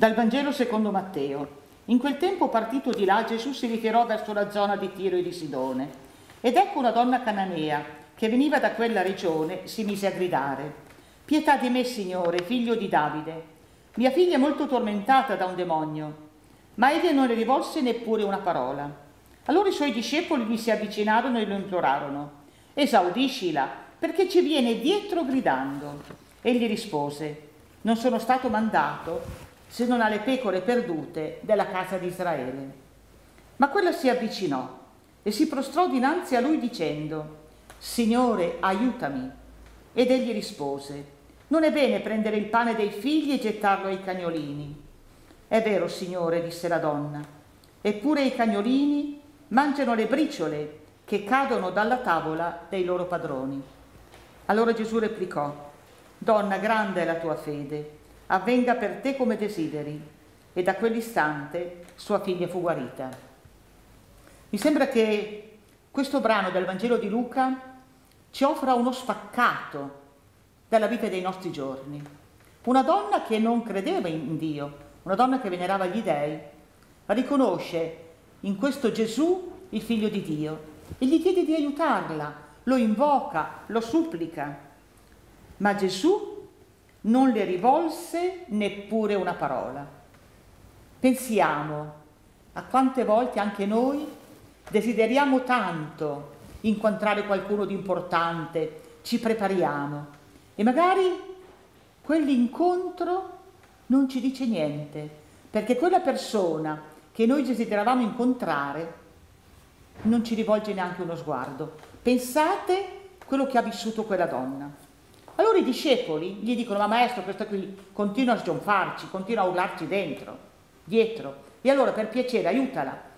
Dal Vangelo secondo Matteo. In quel tempo partito di là Gesù si ritirò verso la zona di Tiro e di Sidone. Ed ecco una donna cananea che veniva da quella regione si mise a gridare. Pietà di me, Signore, figlio di Davide. Mia figlia è molto tormentata da un demonio. Ma egli non le rivolse neppure una parola. Allora i suoi discepoli gli si avvicinarono e lo implorarono. Esaudiscila, perché ci viene dietro gridando. Egli rispose, non sono stato mandato se non alle pecore perdute della casa di Israele. Ma quella si avvicinò e si prostrò dinanzi a lui dicendo, Signore, aiutami. Ed egli rispose, non è bene prendere il pane dei figli e gettarlo ai cagnolini. È vero, Signore, disse la donna, eppure i cagnolini mangiano le briciole che cadono dalla tavola dei loro padroni. Allora Gesù replicò, Donna, grande è la tua fede avvenga per te come desideri. E da quell'istante sua figlia fu guarita. Mi sembra che questo brano del Vangelo di Luca ci offra uno spaccato dalla vita dei nostri giorni. Una donna che non credeva in Dio, una donna che venerava gli dèi, riconosce in questo Gesù il figlio di Dio e gli chiede di aiutarla, lo invoca, lo supplica. Ma Gesù non le rivolse neppure una parola. Pensiamo a quante volte anche noi desideriamo tanto incontrare qualcuno di importante, ci prepariamo e magari quell'incontro non ci dice niente, perché quella persona che noi desideravamo incontrare non ci rivolge neanche uno sguardo. Pensate quello che ha vissuto quella donna. Allora i discepoli gli dicono, ma maestro, questo qui continua a sgionfarci, continua a urlarci dentro, dietro. E allora per piacere aiutala.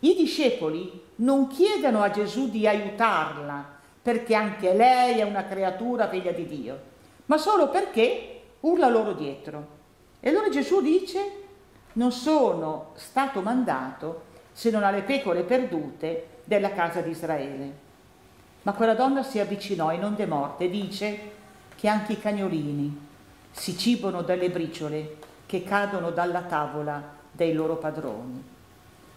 I discepoli non chiedono a Gesù di aiutarla perché anche lei è una creatura figlia di Dio, ma solo perché urla loro dietro. E allora Gesù dice, non sono stato mandato se non alle pecore perdute della casa di Israele. Ma quella donna si avvicinò e non demorte dice, che anche i cagnolini si cibano dalle briciole che cadono dalla tavola dei loro padroni.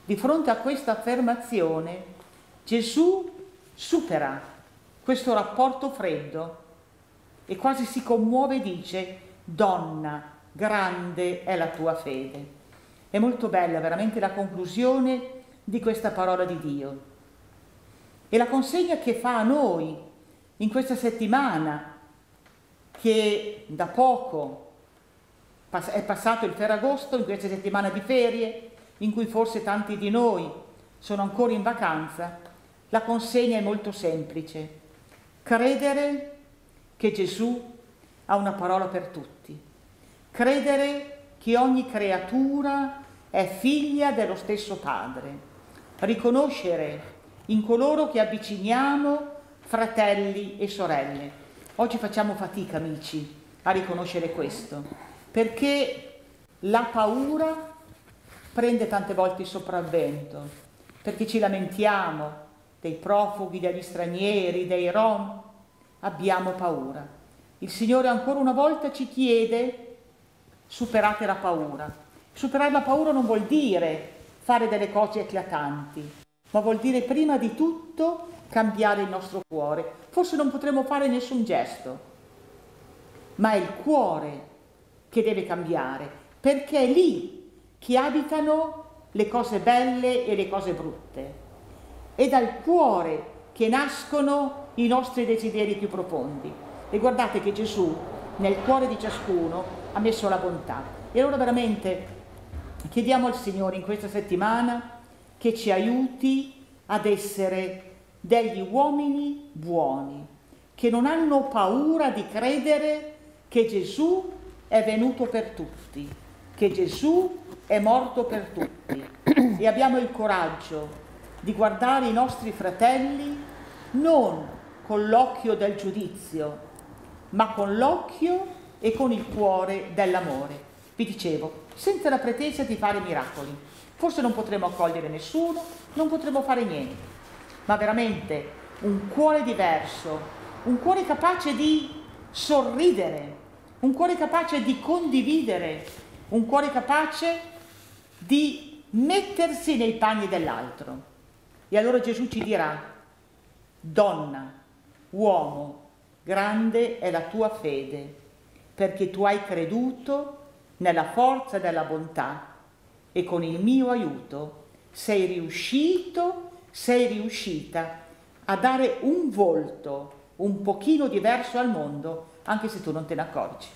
Di fronte a questa affermazione Gesù supera questo rapporto freddo e quasi si commuove e dice, donna, grande è la tua fede. È molto bella veramente la conclusione di questa parola di Dio e la consegna che fa a noi in questa settimana che da poco è passato il Ferragosto, in questa settimana di ferie, in cui forse tanti di noi sono ancora in vacanza, la consegna è molto semplice. Credere che Gesù ha una parola per tutti. Credere che ogni creatura è figlia dello stesso Padre. Riconoscere in coloro che avviciniamo fratelli e sorelle Oggi facciamo fatica, amici, a riconoscere questo, perché la paura prende tante volte il sopravvento, perché ci lamentiamo dei profughi, degli stranieri, dei rom, abbiamo paura. Il Signore ancora una volta ci chiede, superate la paura. Superare la paura non vuol dire fare delle cose eclatanti, ma vuol dire prima di tutto cambiare il nostro cuore. Forse non potremo fare nessun gesto, ma è il cuore che deve cambiare, perché è lì che abitano le cose belle e le cose brutte. È dal cuore che nascono i nostri desideri più profondi. E guardate che Gesù nel cuore di ciascuno ha messo la bontà. E allora veramente chiediamo al Signore in questa settimana che ci aiuti ad essere degli uomini buoni, che non hanno paura di credere che Gesù è venuto per tutti, che Gesù è morto per tutti e abbiamo il coraggio di guardare i nostri fratelli non con l'occhio del giudizio, ma con l'occhio e con il cuore dell'amore. Vi dicevo, senza la pretesa di fare miracoli. Forse non potremo accogliere nessuno, non potremo fare niente, ma veramente un cuore diverso, un cuore capace di sorridere, un cuore capace di condividere un cuore capace di mettersi nei panni dell'altro. E allora Gesù ci dirà, donna, uomo, grande è la tua fede, perché tu hai creduto nella forza della bontà e con il mio aiuto sei riuscito, sei riuscita a dare un volto un pochino diverso al mondo, anche se tu non te ne accorgi.